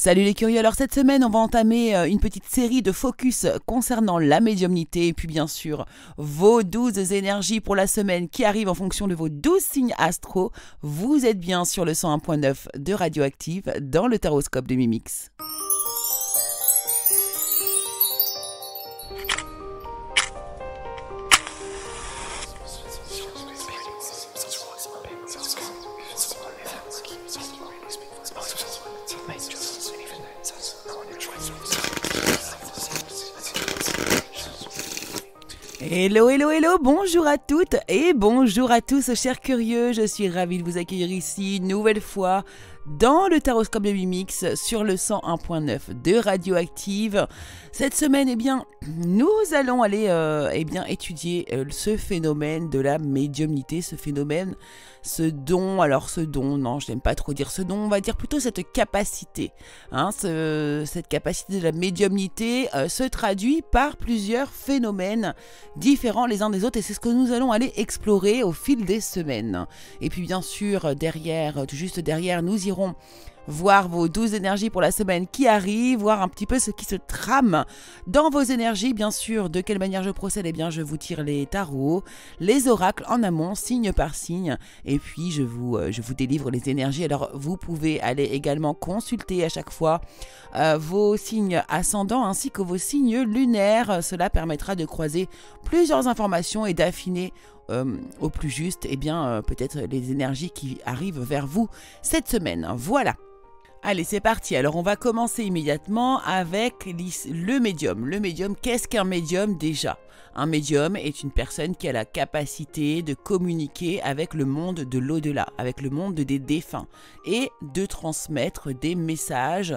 Salut les curieux, alors cette semaine on va entamer euh, une petite série de focus concernant la médiumnité et puis bien sûr vos 12 énergies pour la semaine qui arrivent en fonction de vos 12 signes astro. Vous êtes bien sur le 101.9 de Radioactive dans le taroscope de Mimix. Hello, hello, hello, bonjour à toutes et bonjour à tous, chers curieux. Je suis ravie de vous accueillir ici une nouvelle fois dans le Taroscope de Mimix sur le 101.9 de Radioactive. Cette semaine, eh bien, nous allons aller euh, eh étudier euh, ce phénomène de la médiumnité, ce phénomène, ce don. Alors, ce don, non, je n'aime pas trop dire ce don, on va dire plutôt cette capacité. Hein, cette capacité de la médiumnité euh, se traduit par plusieurs phénomènes différents les uns des autres et c'est ce que nous allons aller explorer au fil des semaines. Et puis, bien sûr, derrière, juste derrière, nous irons voir vos 12 énergies pour la semaine qui arrive, voir un petit peu ce qui se trame dans vos énergies. Bien sûr, de quelle manière je procède Eh bien, je vous tire les tarots, les oracles en amont, signe par signe, et puis je vous, euh, délivre les énergies. Alors, vous pouvez aller également consulter à chaque fois euh, vos signes ascendants ainsi que vos signes lunaires. Cela permettra de croiser plusieurs informations et d'affiner euh, au plus juste, eh bien, peut-être les énergies qui arrivent vers vous cette semaine. Voilà. Allez, c'est parti. Alors, on va commencer immédiatement avec le médium. Le médium, qu'est-ce qu'un médium déjà? Un médium est une personne qui a la capacité de communiquer avec le monde de l'au-delà, avec le monde des défunts, et de transmettre des messages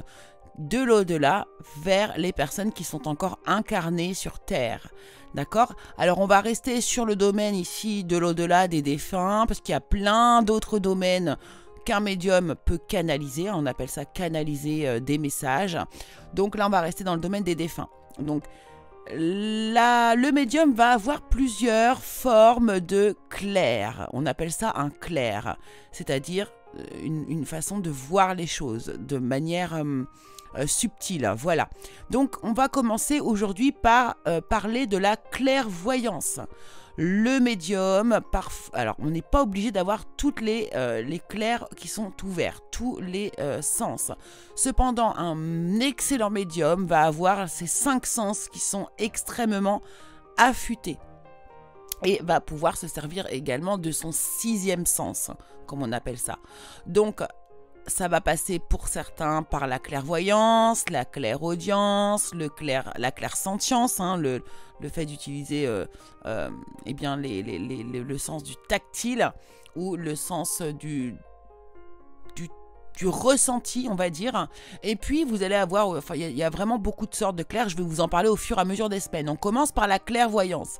de l'au-delà vers les personnes qui sont encore incarnées sur Terre. D'accord? Alors on va rester sur le domaine ici de l'au-delà des défunts, parce qu'il y a plein d'autres domaines qu'un médium peut canaliser. On appelle ça canaliser euh, des messages. Donc là, on va rester dans le domaine des défunts. Donc le médium va avoir plusieurs formes de clair. On appelle ça un clair, c'est-à-dire euh, une, façon de voir les choses de manière... Euh, euh, subtil. Voilà. Donc on va commencer aujourd'hui par parler de la clairvoyance. Le médium, alors on n'est pas obligé d'avoir toutes les, euh, clairs qui sont ouverts, tous les sens. Cependant, un excellent médium va avoir ces cinq sens qui sont extrêmement affûtés et va pouvoir se servir également de son sixième sens, comme on appelle ça. Donc, ça va passer pour certains par la clairvoyance, la clairaudience, le clair, la clairsentience, hein, le, fait d'utiliser euh, euh, eh bien le sens du tactile ou le sens du, du, ressenti, on va dire. Et puis vous allez avoir, enfin il y, a vraiment beaucoup de sortes de clairs, je vais vous en parler au fur et à mesure des semaines. On commence par la clairvoyance.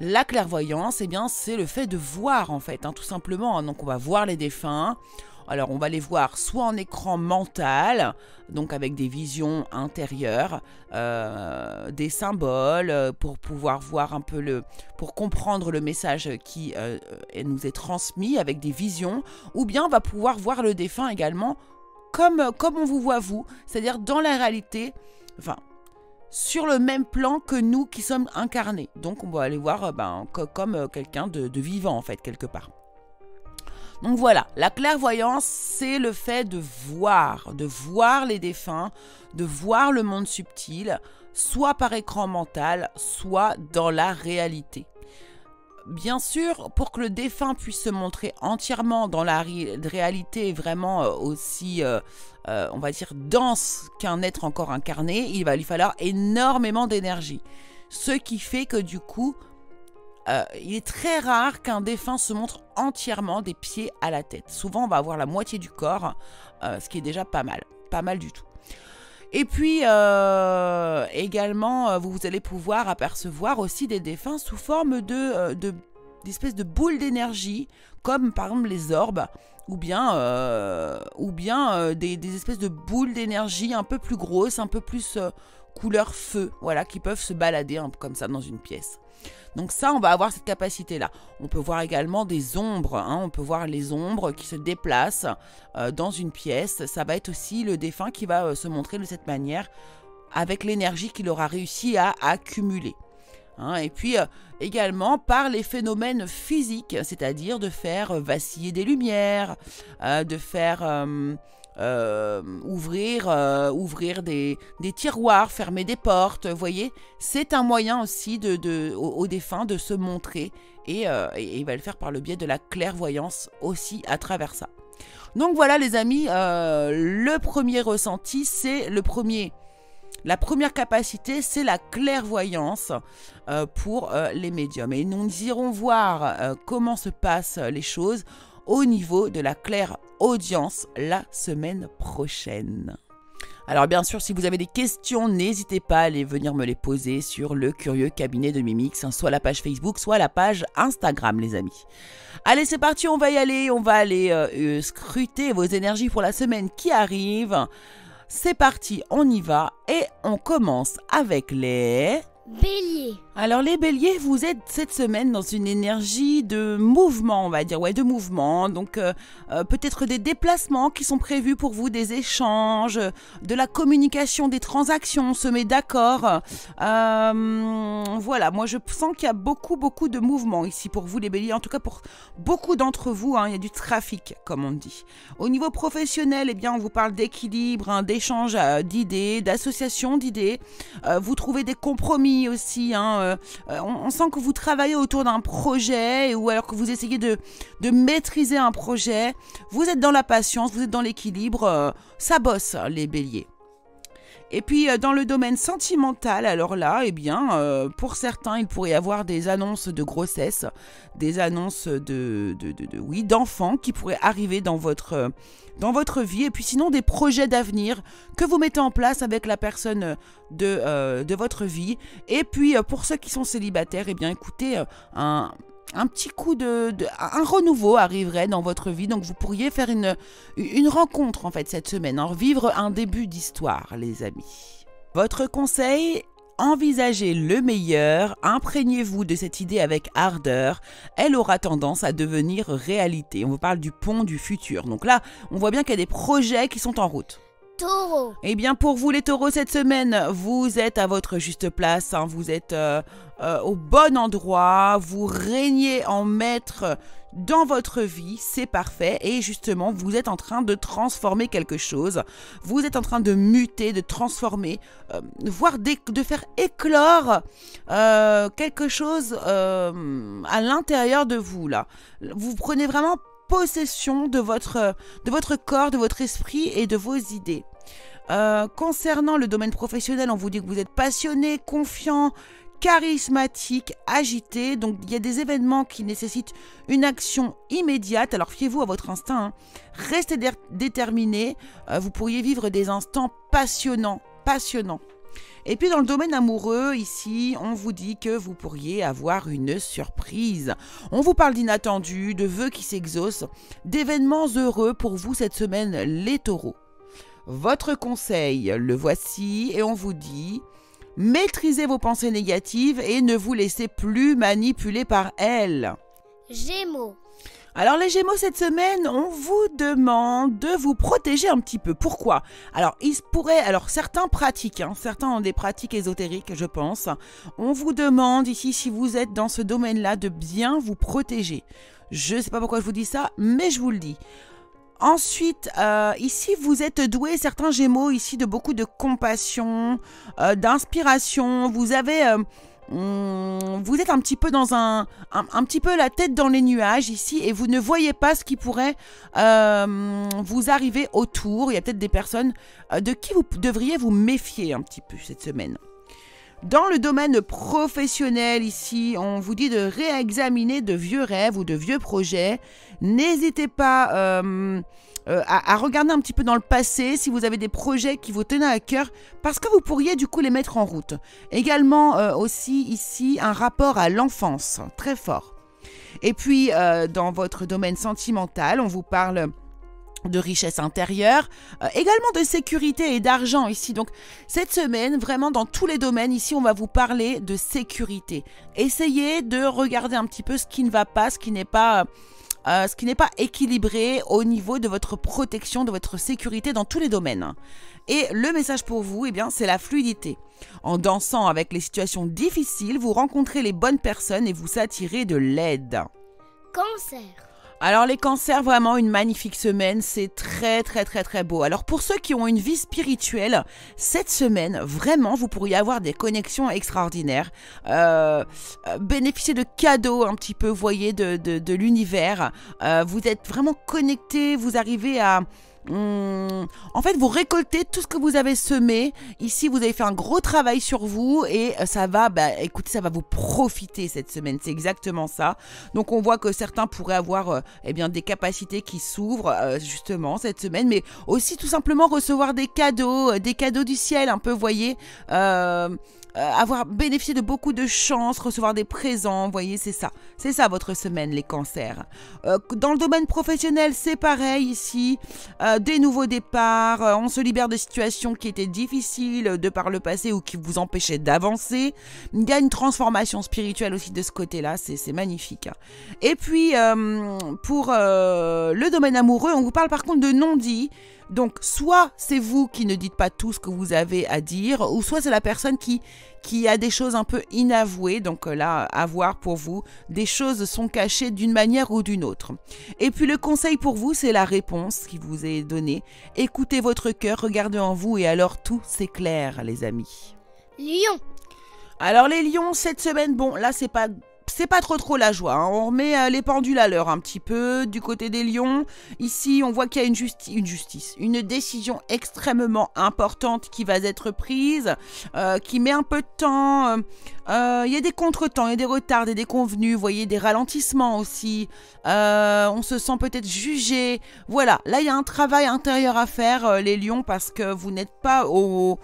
La clairvoyance, eh bien, c'est le fait de voir en fait, hein, tout simplement. Donc on va voir les défunts, alors on va les voir soit en écran mental, donc avec des visions intérieures, euh, des symboles euh, pour pouvoir voir un peu le, pour comprendre le message qui euh, nous est transmis avec des visions, ou bien on va pouvoir voir le défunt également comme, comme on vous voit vous, c'est-à-dire dans la réalité, enfin sur le même plan que nous qui sommes incarnés. Donc on va aller voir ben, comme quelqu'un de vivant en fait quelque part. Donc voilà, la clairvoyance, c'est le fait de voir, de voir les défunts, de voir le monde subtil, soit par écran mental, soit dans la réalité. Bien sûr, pour que le défunt puisse se montrer entièrement dans la réalité, vraiment euh, aussi, euh, euh, on va dire, dense qu'un être encore incarné, il va lui falloir énormément d'énergie. Ce qui fait que du coup, euh, il est très rare qu'un défunt se montre entièrement des pieds à la tête. Souvent, on va avoir la moitié du corps, euh, ce qui est déjà pas mal, pas mal du tout. Et puis euh, également, vous allez pouvoir apercevoir aussi des défunts sous forme de, de d'espèces de boules d'énergie comme par exemple les orbes ou bien, des, espèces de boules d'énergie un peu plus grosses, un peu plus couleur feu, voilà, qui peuvent se balader comme ça dans une pièce. Donc ça, on va avoir cette capacité-là. On peut voir également des ombres, hein. on peut voir les ombres qui se déplacent dans une pièce. Ça va être aussi le défunt qui va se montrer de cette manière avec l'énergie qu'il aura réussi à accumuler. Hein, et puis euh, également par les phénomènes physiques, c'est-à-dire de faire vaciller des lumières, euh, de faire euh, ouvrir, ouvrir des, tiroirs, fermer des portes. Vous voyez, c'est un moyen aussi de, aux, défunts de se montrer et, et, il va le faire par le biais de la clairvoyance aussi à travers ça. Donc voilà les amis, le premier ressenti, c'est le premier la première capacité, c'est la clairvoyance euh, pour euh, les médiums. Et nous irons voir euh, comment se passent les choses au niveau de la claire-audience la semaine prochaine. Alors bien sûr, si vous avez des questions, n'hésitez pas à aller venir me les poser sur le curieux cabinet de Mimix, hein, soit la page Facebook, soit la page Instagram, les amis. Allez, c'est parti, on va y aller, on va aller scruter vos énergies pour la semaine qui arrive. C'est parti, on y va et on commence avec les... Bélier. Alors les béliers, vous êtes cette semaine dans une énergie de mouvement, on va dire, ouais, de mouvement. Donc euh, euh, peut-être des déplacements qui sont prévus pour vous, des échanges, de la communication, des transactions, on se met d'accord. Euh, voilà, moi je sens qu'il y a beaucoup, beaucoup de mouvements ici pour vous les béliers. En tout cas pour beaucoup d'entre vous, hein, il y a du trafic, comme on dit. Au niveau professionnel, eh bien, on vous parle d'équilibre, hein, d'échange d'idées, d'association d'idées. vous trouvez des compromis aussi. Hein, euh, euh, on, sent que vous travaillez autour d'un projet ou alors que vous essayez de, maîtriser un projet. Vous êtes dans la patience, vous êtes dans l'équilibre. Euh, ça bosse, les béliers. Et puis dans le domaine sentimental, alors là, eh bien, pour certains, il pourrait y avoir des annonces de grossesse, des annonces de, de oui, d'enfants qui pourraient arriver dans votre dans votre vie et puis sinon des projets d'avenir que vous mettez en place avec la personne de, euh, de votre vie. Et puis euh, pour ceux qui sont célibataires, eh bien écoutez, euh, un, un petit coup de, un renouveau arriverait dans votre vie. Donc vous pourriez faire une, une rencontre en fait cette semaine, en vivre un début d'histoire, les amis. Votre conseil Envisagez le meilleur, imprégnez-vous de cette idée avec ardeur, elle aura tendance à devenir réalité. On vous parle du pont du futur. Donc là, on voit bien qu'il y a des projets qui sont en route. Taureau. Eh bien, pour vous les taureaux, cette semaine, vous êtes à votre juste place, hein. vous êtes euh, euh, au bon endroit, vous régnez en maître dans votre vie, c'est parfait. Et justement, vous êtes en train de transformer quelque chose, vous êtes en train de muter, de transformer, euh, voire de faire éclore quelque chose à l'intérieur de vous, là. Vous prenez vraiment possession de votre, corps, de votre esprit et de vos idées. Euh, concernant le domaine professionnel, on vous dit que vous êtes passionné, confiant, charismatique, agité. Donc il y a des événements qui nécessitent une action immédiate. Alors fiez-vous à votre instinct. Hein. Restez déterminé. Euh, vous pourriez vivre des instants passionnants, passionnants. Et puis dans le domaine amoureux, ici, on vous dit que vous pourriez avoir une surprise. On vous parle d'inattendus, de vœux qui s'exaucent, d'événements heureux pour vous cette semaine, les taureaux. Votre conseil, le voici, et on vous dit, maîtrisez vos pensées négatives et ne vous laissez plus manipuler par elles. Gémeaux. Alors les Gémeaux cette semaine, on vous demande de vous protéger un petit peu. Pourquoi? Alors il pourrait, alors certains pratiquent, hein, certains ont des pratiques ésotériques, je pense. On vous demande ici si vous êtes dans ce domaine-là de bien vous protéger. Je ne sais pas pourquoi je vous dis ça, mais je vous le dis. Ensuite, euh, ici, vous êtes doué, certains Gémeaux, ici, de beaucoup de compassion, euh, d'inspiration. Vous avez... Euh, vous êtes un petit peu dans un, un, petit peu la tête dans les nuages ici et vous ne voyez pas ce qui pourrait euh, vous arriver autour. Il y a peut-être des personnes euh, de qui vous devriez vous méfier un petit peu cette semaine. Dans le domaine professionnel ici, on vous dit de réexaminer de vieux rêves ou de vieux projets. N'hésitez pas euh, euh, à, regarder un petit peu dans le passé si vous avez des projets qui vous tenaient à cœur parce que vous pourriez du coup les mettre en route. Également euh, aussi ici un rapport à l'enfance très fort. Et puis, dans votre domaine sentimental, on vous parle de richesse intérieure, euh, également de sécurité et d'argent ici. Donc cette semaine, vraiment dans tous les domaines, ici on va vous parler de sécurité. Essayez de regarder un petit peu ce qui ne va pas, ce qui n'est pas... euh, ce qui n'est pas équilibré au niveau de votre protection, de votre sécurité dans tous les domaines. Et le message pour vous, eh bien, c'est la fluidité. En dansant avec les situations difficiles, vous rencontrez les bonnes personnes et vous attirez de l'aide. Cancer. Alors les cancers, vraiment une magnifique semaine, c'est très très très très beau. Alors pour ceux qui ont une vie spirituelle, cette semaine, vraiment, vous pourriez avoir des connexions extraordinaires, euh, euh, bénéficier de cadeaux un petit peu, voyez, de l'univers. Euh, vous êtes vraiment connecté, vous arrivez à... hum, en fait, vous récoltez tout ce que vous avez semé. Ici, vous avez fait un gros travail sur vous et euh, ça va, bah, écoutez, ça va vous profiter cette semaine. C'est exactement ça. Donc, on voit que certains pourraient avoir, euh, eh bien, des capacités qui s'ouvrent euh, justement cette semaine, mais aussi tout simplement recevoir des cadeaux, des cadeaux du ciel, un peu, voyez. avoir bénéficié de beaucoup de chance, recevoir des présents, voyez, c'est ça. C'est ça votre semaine, les cancers. Dans le domaine professionnel, c'est pareil ici. Des nouveaux départs, euh, on se libère de situations qui étaient difficiles de par le passé ou qui vous empêchaient d'avancer. Il y a une transformation spirituelle aussi de ce côté-là, c'est magnifique. Et puis, euh, pour euh, le domaine amoureux, on vous parle par contre de non-dit. Donc, soit c'est vous qui ne dites pas tout ce que vous avez à dire, ou soit c'est la personne qui, qui a des choses un peu inavouées. Donc euh, là, à voir pour vous, des choses sont cachées d'une manière ou d'une autre. Et puis le conseil pour vous, c'est la réponse qui vous est donnée. Écoutez votre cœur, regardez en vous et alors tout s'éclaire, les amis. Lion. Alors les lions, cette semaine, bon, là c'est pas c'est pas trop trop la joie. hein. On remet euh, les pendules à l'heure un petit peu du côté des lions. Ici, on voit qu'il y a une, justi- une justice, une décision extrêmement importante qui va être prise, euh, qui met un peu de temps. euh, Il y a des contretemps, il y a des retards, des déconvenus, vous voyez, des ralentissements aussi. On se sent peut-être jugé. Voilà, là il y a un travail intérieur à faire, les lions, parce que vous n'êtes pas au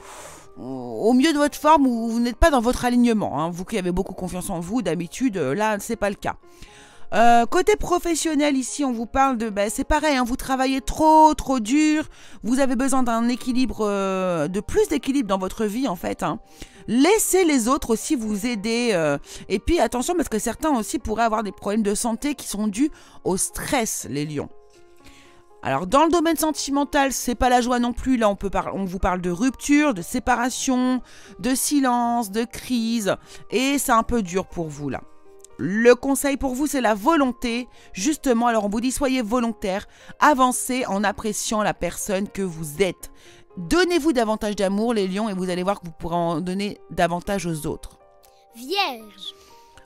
au mieux de votre forme ou vous n'êtes pas dans votre alignement. hein. Vous qui avez beaucoup confiance en vous, d'habitude, euh, là, c'est pas le cas. Euh, côté professionnel, ici, on vous parle de, ben, c'est pareil, hein, vous travaillez trop, trop dur, vous avez besoin d'un équilibre, euh, de plus d'équilibre dans votre vie, en fait. hein. Laissez les autres aussi vous aider. et puis, attention, parce que certains aussi pourraient avoir des problèmes de santé qui sont dus au stress, les lions. Alors dans le domaine sentimental, c'est pas la joie non plus. Là, on peut par- on vous parle de rupture, de séparation, de silence, de crise, et c'est un peu dur pour vous là. Le conseil pour vous, c'est la volonté. Justement, alors on vous dit soyez volontaire, avancez en appréciant la personne que vous êtes. Donnez-vous davantage d'amour, les lions, et vous allez voir que vous pourrez en donner davantage aux autres. Vierge.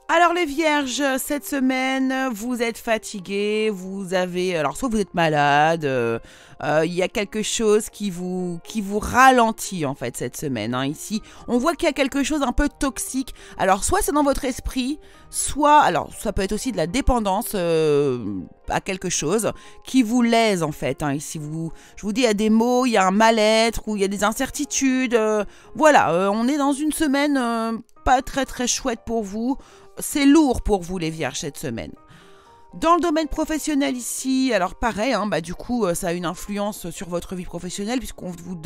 Alors les vierges, cette semaine, vous êtes fatigués, vous avez... Alors soit vous êtes malade, euh, euh, il y a quelque chose qui vous, qui vous ralentit en fait cette semaine. hein. Ici, on voit qu'il y a quelque chose un peu toxique. Alors soit c'est dans votre esprit, soit... Alors ça peut être aussi de la dépendance euh, à quelque chose qui vous lèse en fait. hein. Ici, vous, je vous dis, il y a des mots, il y a un mal-être ou il y a des incertitudes. euh, voilà, on est dans une semaine pas très très chouette pour vous c'est lourd pour vous les vierges cette semaine. Dans le domaine professionnel ici, alors pareil, hein, bah du coup euh, ça a une influence sur votre vie professionnelle puisqu'on vous,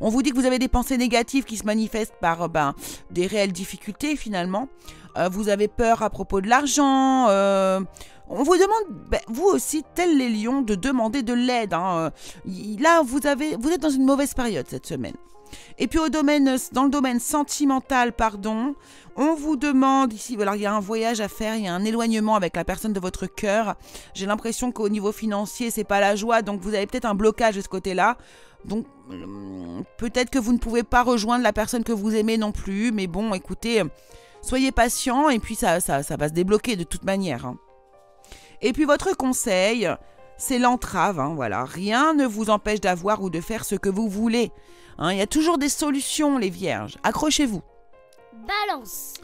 vous dit que vous avez des pensées négatives qui se manifestent par euh, ben, des réelles difficultés finalement. Euh, vous avez peur à propos de l'argent. on vous demande, ben, vous aussi, tels les lions, de demander de l'aide. hein. Là, vous, avez, vous êtes dans une mauvaise période cette semaine. Et puis au domaine, dans le domaine sentimental, pardon, on vous demande ici, alors il y a un voyage à faire, il y a un éloignement avec la personne de votre cœur. J'ai l'impression qu'au niveau financier, c'est pas la joie, donc vous avez peut-être un blocage de ce côté-là. Donc euh, peut-être que vous ne pouvez pas rejoindre la personne que vous aimez non plus, mais bon, écoutez, soyez patient et puis ça, ça, ça va se débloquer de toute manière. hein. Et puis votre conseil, c'est l'entrave, hein, voilà. Rien ne vous empêche d'avoir ou de faire ce que vous voulez. Hein. Il y a toujours des solutions, les vierges. Accrochez-vous. Balance.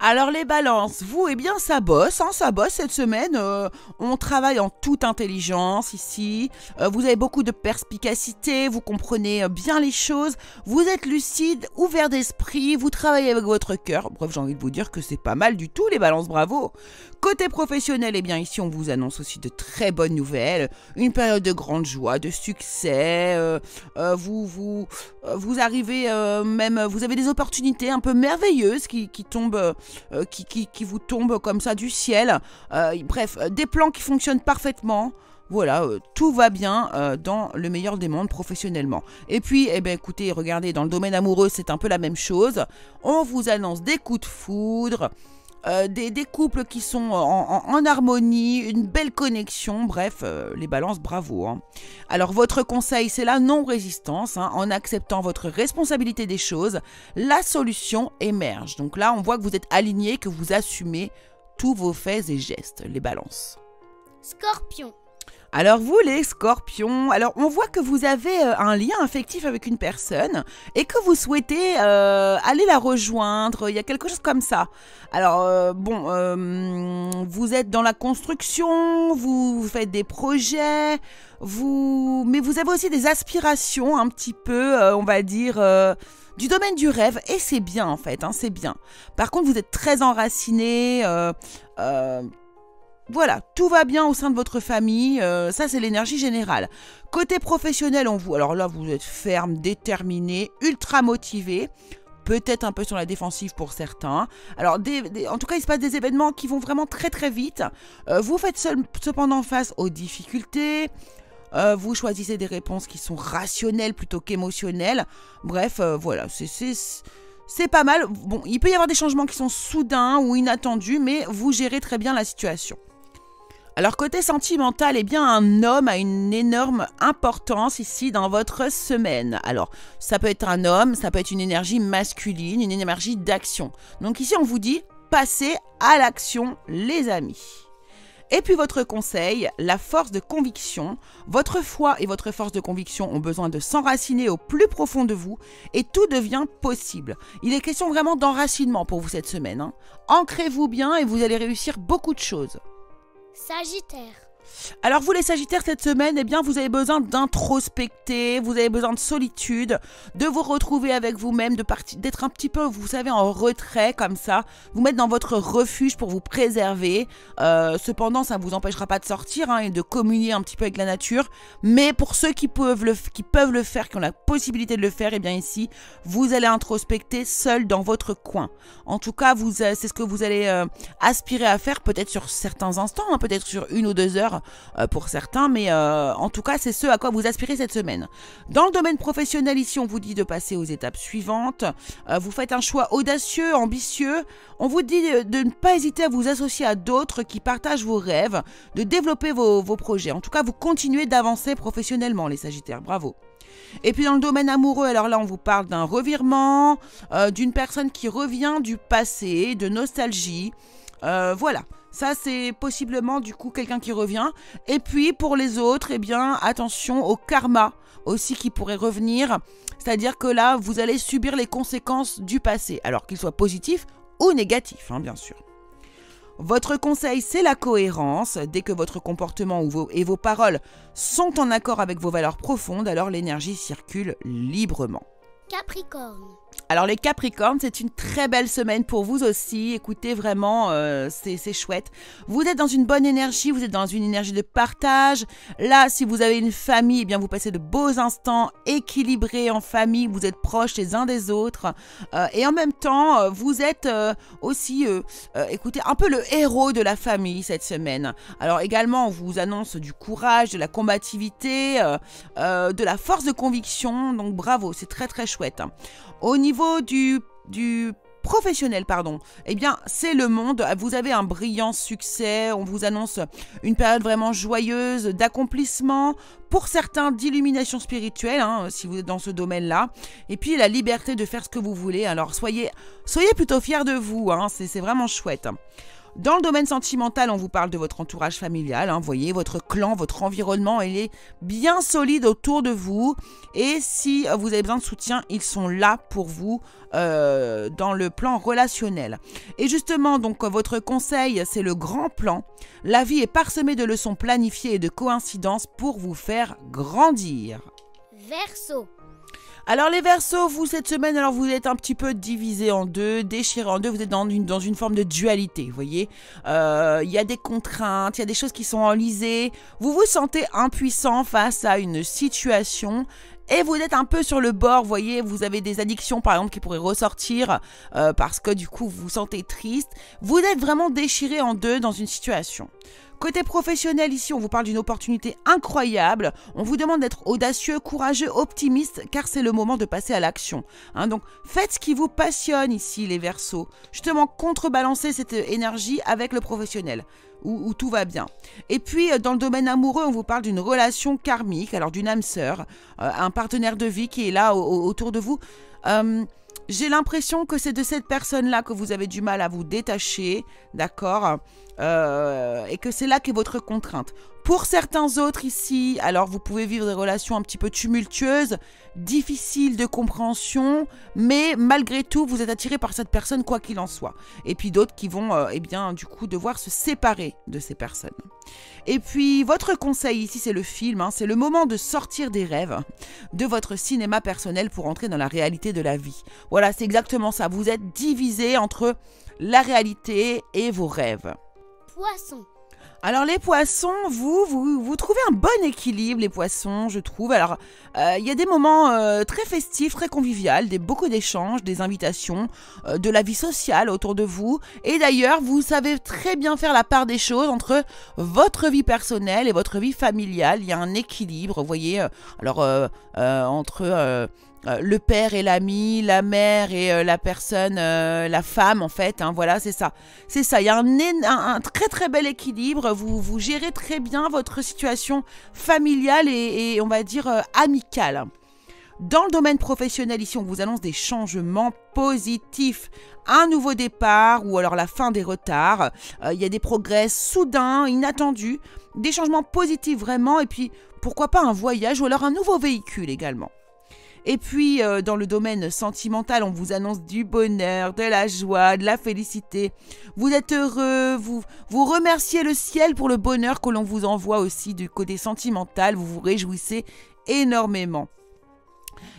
Alors les balances, vous, eh bien ça bosse, hein, ça bosse cette semaine. euh, on travaille en toute intelligence ici. Euh, vous avez beaucoup de perspicacité, vous comprenez euh, bien les choses. Vous êtes lucide, ouvert d'esprit, vous travaillez avec votre cœur. Bref, j'ai envie de vous dire que c'est pas mal du tout les balances, bravo. Côté professionnel, eh bien ici on vous annonce aussi de très bonnes nouvelles. Une période de grande joie, de succès. euh, euh, vous, vous, euh, vous arrivez même, vous avez des opportunités un peu merveilleuses qui, qui tombent, qui, qui, qui vous tombent comme ça du ciel. Bref, des plans qui fonctionnent parfaitement. Voilà, tout va bien dans le meilleur des mondes professionnellement. Et puis, eh ben, écoutez, regardez, dans le domaine amoureux, c'est un peu la même chose. On vous annonce des coups de foudre, euh, des, couples qui sont en harmonie, une belle connexion, bref, euh, les balances, bravo. hein. Alors votre conseil, c'est la non-résistance. hein. En acceptant votre responsabilité des choses, la solution émerge. Donc là, on voit que vous êtes aligné, que vous assumez tous vos faits et gestes, les balances. Scorpion. Alors vous les scorpions, alors on voit que vous avez euh, un lien affectif avec une personne et que vous souhaitez euh, aller la rejoindre, il y a quelque chose comme ça. Alors euh, bon, vous êtes dans la construction, vous faites des projets, vous mais vous avez aussi des aspirations un petit peu, on va dire du domaine du rêve et c'est bien en fait, hein, c'est bien. Par contre, vous êtes très enraciné voilà, tout va bien au sein de votre famille, euh, ça c'est l'énergie générale. Côté professionnel, on vous, alors là vous êtes ferme, déterminé, ultra motivé, peut-être un peu sur la défensive pour certains. Alors en tout cas il se passe des événements qui vont vraiment très très vite. Euh, vous faites cependant face aux difficultés. Euh, vous choisissez des réponses qui sont rationnelles plutôt qu'émotionnelles. Bref, voilà, c'est c'est pas mal. Bon, il peut y avoir des changements qui sont soudains ou inattendus, mais vous gérez très bien la situation. Alors côté sentimental, eh bien un homme a une énorme importance ici dans votre semaine. Alors ça peut être un homme, ça peut être une énergie masculine, une énergie d'action. Donc ici on vous dit passez à l'action les amis. Et puis votre conseil, la force de conviction. Votre foi et votre force de conviction ont besoin de s'enraciner au plus profond de vous et tout devient possible. Il est question vraiment d'enracinement pour vous cette semaine. hein. Ancrez-vous bien et vous allez réussir beaucoup de choses. Sagittaire. Alors vous les Sagittaires cette semaine, eh bien vous avez besoin d'introspecter, vous avez besoin de solitude, de vous retrouver avec vous-même, d'être un petit peu, vous savez, en retrait comme ça, vous mettre dans votre refuge pour vous préserver. Euh, cependant, ça ne vous empêchera pas de sortir hein, et de communier un petit peu avec la nature. Mais pour ceux qui peuvent le, faire, qui ont la possibilité de le faire, eh bien ici, vous allez introspecter seul dans votre coin. En tout cas, euh, c'est ce que vous allez euh, aspirer à faire, peut-être sur certains instants, hein, peut-être sur une ou deux heures euh, pour certains, mais euh, en tout cas, c'est ce à quoi vous aspirez cette semaine. Dans le domaine professionnel, ici, on vous dit de passer aux étapes suivantes. Euh, vous faites un choix audacieux, ambitieux. On vous dit de, ne pas hésiter à vous associer à d'autres qui partagent vos rêves, de développer vos, projets. En tout cas, vous continuez d'avancer professionnellement, les Sagittaires. Bravo. Et puis dans le domaine amoureux, alors là on vous parle d'un revirement, d'une personne qui revient du passé, de nostalgie. Euh, voilà, ça c'est possiblement du coup quelqu'un qui revient. Et puis pour les autres, eh bien attention au karma aussi qui pourrait revenir. C'est-à-dire que là vous allez subir les conséquences du passé, alors qu'il soit positif ou négatif, hein, bien sûr. Votre conseil, c'est la cohérence. Dès que votre comportement et vos paroles sont en accord avec vos valeurs profondes, alors l'énergie circule librement. Capricorne. Alors les Capricornes, c'est une très belle semaine pour vous aussi. Écoutez, vraiment, euh, c'est chouette. Vous êtes dans une bonne énergie, vous êtes dans une énergie de partage. Là, si vous avez une famille, eh bien vous passez de beaux instants équilibrés en famille. Vous êtes proches les uns des autres. Euh, et en même temps, euh, vous êtes aussi, écoutez, un peu le héros de la famille cette semaine. Alors également, on vous annonce du courage, de la combativité, de la force de conviction. Donc bravo, c'est très très chouette. Du, du professionnel, pardon, eh bien, c'est le monde. Vous avez un brillant succès. On vous annonce une période vraiment joyeuse d'accomplissement. Pour certains, d'illumination spirituelle, hein, si vous êtes dans ce domaine-là. Et puis, la liberté de faire ce que vous voulez. Alors, soyez, soyez plutôt fiers de vous. hein, c'est vraiment chouette. Dans le domaine sentimental, on vous parle de votre entourage familial. Hein, voyez, votre clan, votre environnement, il est bien solide autour de vous. Et si vous avez besoin de soutien, ils sont là pour vous euh, dans le plan relationnel. Et justement, donc votre conseil, c'est le grand plan. La vie est parsemée de leçons planifiées et de coïncidences pour vous faire grandir. Verseau. Alors les versos, vous cette semaine, alors vous êtes un petit peu divisé en deux, déchiré en deux, vous êtes dans une, dans une forme de dualité, vous voyez. Euh, il y a des contraintes, il y a des choses qui sont enlisées, vous vous sentez impuissant face à une situation et vous êtes un peu sur le bord, vous voyez, vous avez des addictions par exemple qui pourraient ressortir euh, parce que du coup vous vous sentez triste. Vous êtes vraiment déchiré en deux dans une situation. Côté professionnel, ici, on vous parle d'une opportunité incroyable. On vous demande d'être audacieux, courageux, optimiste, car c'est le moment de passer à l'action. Hein. donc, faites ce qui vous passionne ici, les versos. Justement, contrebalancer cette énergie avec le professionnel. Où, tout va bien. Et puis, euh, dans le domaine amoureux, on vous parle d'une relation karmique, alors d'une âme sœur, euh, un partenaire de vie qui est là autour de vous. Euh, j'ai l'impression que c'est de cette personne-là que vous avez du mal à vous détacher, d'accord? Euh, Et que c'est là qu'est votre contrainte. Pour certains autres ici, alors vous pouvez vivre des relations un petit peu tumultueuses, difficiles de compréhension, mais malgré tout, vous êtes attiré par cette personne quoi qu'il en soit. Et puis d'autres qui vont, euh, eh bien, du coup, devoir se séparer de ces personnes. Et puis, votre conseil ici, c'est le film, hein. c'est le moment de sortir des rêves, de votre cinéma personnel pour entrer dans la réalité de la vie. Voilà, c'est exactement ça. Vous êtes divisé entre la réalité et vos rêves. Poisson. Alors les poissons, vous, vous, trouvez un bon équilibre, les poissons, je trouve. Alors, euh, il y a des moments euh, très festifs, très conviviaux, des, beaucoup d'échanges, des invitations, euh, de la vie sociale autour de vous. Et d'ailleurs, vous savez très bien faire la part des choses entre votre vie personnelle et votre vie familiale. Il y a un équilibre, vous voyez. Alors, entre euh, le père et l'ami, la mère et euh, la personne, euh, la femme en fait. Hein, voilà, c'est ça. C'est ça. Il y a un, très très bel équilibre. Vous, vous gérez très bien votre situation familiale et, on va dire amicale. Dans le domaine professionnel, ici, on vous annonce des changements positifs. Un nouveau départ ou alors la fin des retards. Il y a des progrès soudains, inattendus. Des changements positifs vraiment. Et puis, pourquoi pas un voyage ou alors un nouveau véhicule également. Et puis, euh, dans le domaine sentimental, on vous annonce du bonheur, de la joie, de la félicité. Vous êtes heureux, vous, vous remerciez le ciel pour le bonheur que l'on vous envoie aussi du côté sentimental. Vous vous réjouissez énormément.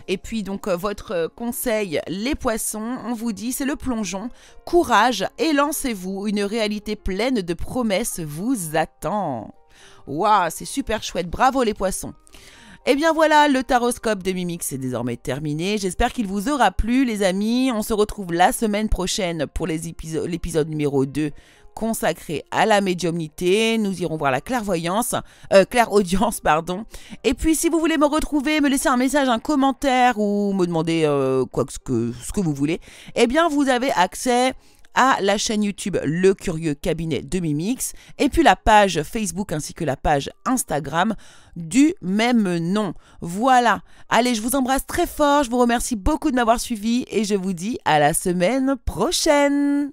Et puis donc euh, votre euh, conseil, les poissons, on vous dit c'est le plongeon. Courage et lancez-vous, une réalité pleine de promesses vous attend. Waouh, c'est super chouette, bravo les poissons. Et eh bien voilà, le taroscope de Mimix est désormais terminé. J'espère qu'il vous aura plu, les amis. On se retrouve la semaine prochaine pour l'épisode numéro 2 consacré à la médiumnité. Nous irons voir la clairvoyance, euh, clairaudience, pardon. Et puis, si vous voulez me retrouver, me laisser un message, un commentaire ou me demander euh, quoi que, ce que vous voulez, eh bien, vous avez accès à la chaîne YouTube Le Curieux Cabinet de Mimix et puis la page Facebook ainsi que la page Instagram du même nom. Voilà. Allez, je vous embrasse très fort, je vous remercie beaucoup de m'avoir suivi et je vous dis à la semaine prochaine.